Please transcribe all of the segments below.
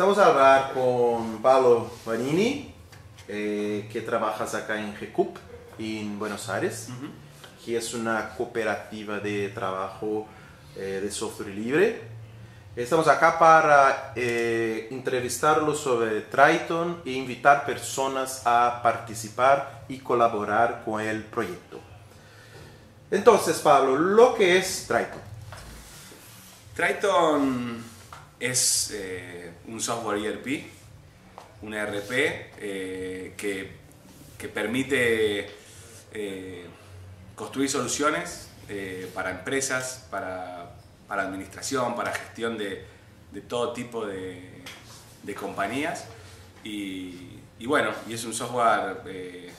Estamos a hablar con Pablo Vanini, eh, que trabajas acá en GECUP, en Buenos Aires, que es una cooperativa de trabajo eh, de software libre. Estamos acá para eh, entrevistarlo sobre Triton e invitar personas a participar y colaborar con el proyecto. Entonces, Pablo, lo que es Triton. Triton es eh, un software ERP, un ERP eh, que, que, permite eh, construir soluciones para empresas, para, para, administración, para gestión de, de todo tipo de, de compañías. Y, y, bueno, y es un software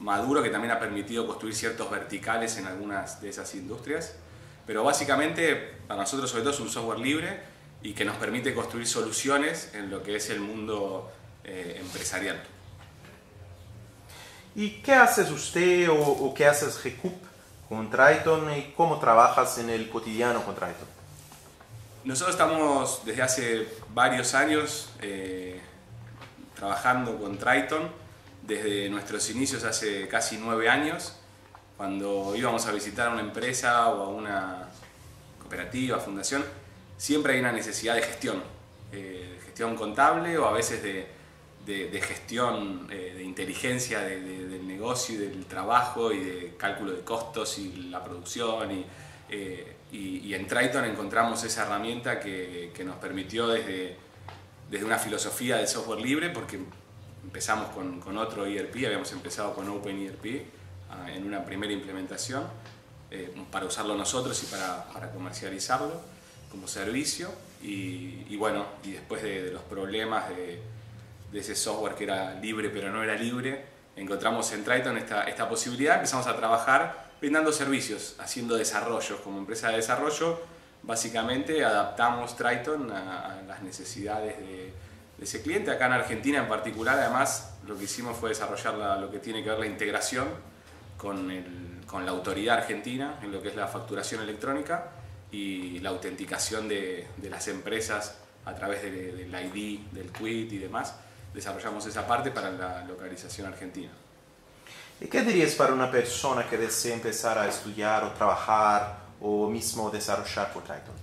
maduro que también ha permitido construir ciertos verticales en algunas de esas industrias. Pero básicamente para nosotros sobre todo es un software libre y que nos permite construir soluciones en lo que es el mundo eh, empresarial. ¿Y qué haces usted o, o qué haces Recup con Triton y cómo trabajas en el cotidiano con Triton? Nosotros estamos desde hace varios años eh, trabajando con Triton, desde nuestros inicios hace casi nueve años, cuando íbamos a visitar a una empresa o a una cooperativa, fundación, siempre hay una necesidad de gestión, eh, gestión contable o a veces de, de, gestión eh, de inteligencia del negocio y del trabajo y de cálculo de costos y la producción. Y, eh, y, en Triton encontramos esa herramienta que, que, nos permitió desde, desde una filosofía de software libre, porque empezamos con, con otro ERP, habíamos empezado con OpenERP ah, en una primera implementación para usarlo nosotros y para, para comercializarlo como servicio y, bueno, y después de, los problemas de, de, ese software que era libre pero no era libre, encontramos en Triton esta, esta posibilidad, empezamos a trabajar brindando servicios, haciendo desarrollos como empresa de desarrollo, básicamente adaptamos Triton a, las necesidades de, de, ese cliente. Acá en Argentina en particular, además, lo que hicimos fue desarrollar lo que tiene que ver la integración con, el, con la autoridad argentina en lo que es la facturación electrónica y la autenticación de, de las empresas a través de, del ID, del quit y demás. Desarrollamos esa parte para la localización argentina. ¿Y qué dirías para una persona que desea empezar a estudiar o trabajar o mismo desarrollar por Triton?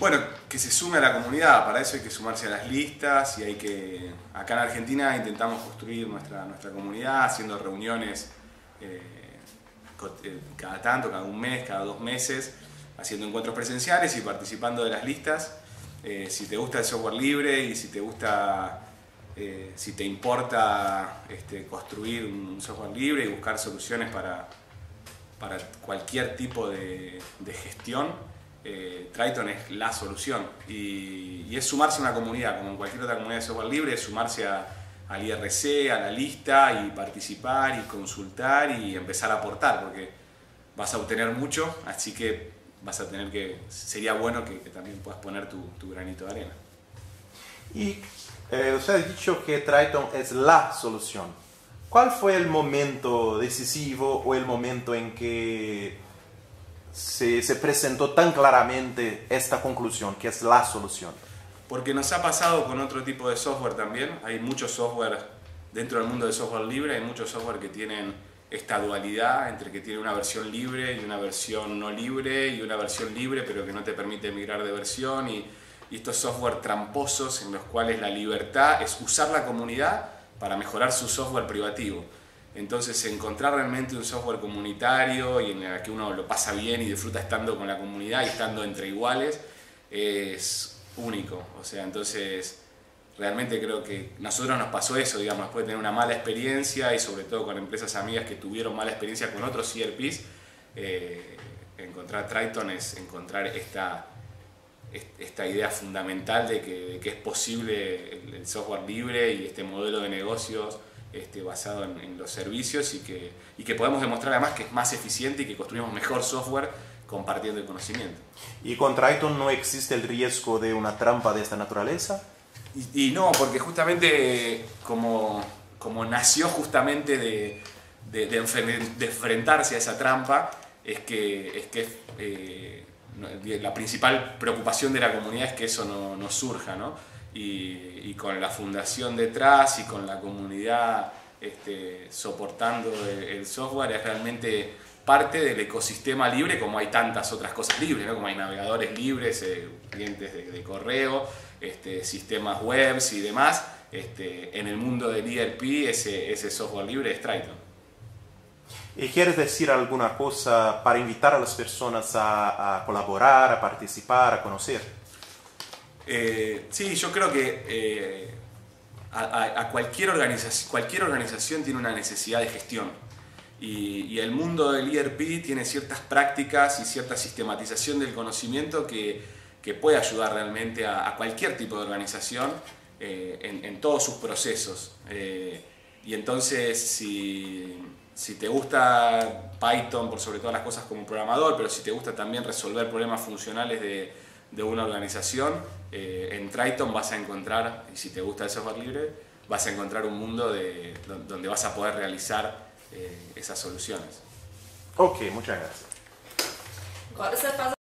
Bueno, que se sume a la comunidad, para eso hay que sumarse a las listas y hay que... Acá en Argentina intentamos construir nuestra, nuestra comunidad haciendo reuniones eh, eh cada tanto, cada un mes, cada dos meses, haciendo encuentros presenciales y participando de las listas. Eh, si te gusta el software libre y si te gusta, eh, si te importa este, construir un software libre y buscar soluciones para, para cualquier tipo de, gestión, eh, Triton es la solución. Y, y, es sumarse a una comunidad, como en cualquier otra comunidad de software libre, es sumarse a, al IRC, a la lista y participar y consultar y empezar a aportar, porque vas a obtener mucho, así que vas a tener que, sería bueno que, que también puedas poner tu, tu, granito de arena. Y eh, usted ha dicho que Triton es la solución. ¿Cuál fue el momento decisivo o el momento en que se, se presentó tan claramente esta conclusión, que es la solución? Porque nos ha pasado con otro tipo de software también. Hay muchos software dentro del mundo del software libre, hay muchos software que tienen esta dualidad entre que tiene una versión libre y una versión no libre y una versión libre pero que no te permite migrar de versión y, estos software tramposos en los cuales la libertad es usar la comunidad para mejorar su software privativo. Entonces encontrar realmente un software comunitario y en el que uno lo pasa bien y disfruta estando con la comunidad y estando entre iguales es único. O sea, entonces realmente creo que nosotros nos pasó eso, digamos, después de tener una mala experiencia y sobre todo con empresas amigas que tuvieron mala experiencia con otros CRPs, eh, encontrar Triton es encontrar esta, esta idea fundamental de que, de que es posible el, software libre y este modelo de negocios este, basado en, en, los servicios y que, y que podemos demostrar además que es más eficiente y que construimos mejor software compartiendo el conocimiento. ¿Y con Triton no existe el riesgo de una trampa de esta naturaleza? Y, no, porque justamente como, como nació justamente de, enfrentarse a esa trampa, es que, es que eh, la principal preocupación de la comunidad es que eso no, no surja, ¿no? y, con la fundación detrás y con la comunidad este, soportando el, software es realmente parte del ecosistema libre como hay tantas otras cosas libres, como hay navegadores libres, eh, clientes de, correo, este, sistemas webs y demás. Este, en el mundo del ERP ese, ese software libre es Triton. ¿Y quieres decir alguna cosa para invitar a las personas a, colaborar, a participar, a conocer? Eh, sí, yo creo que eh, a, cualquier, organización, cualquier organización tiene una necesidad de gestión. Y, el mundo del ERP tiene ciertas prácticas y cierta sistematización del conocimiento que, que puede ayudar realmente a, cualquier tipo de organización eh, en, en, todos sus procesos. y entonces, si, si te gusta Python por sobre todas las cosas como programador, pero si te gusta también resolver problemas funcionales de, de una organización, eh, en Triton vas a encontrar, y si te gusta el software libre, vas a encontrar un mundo de, donde vas a poder realizar eh, esas soluciones. Ok, muchas gracias.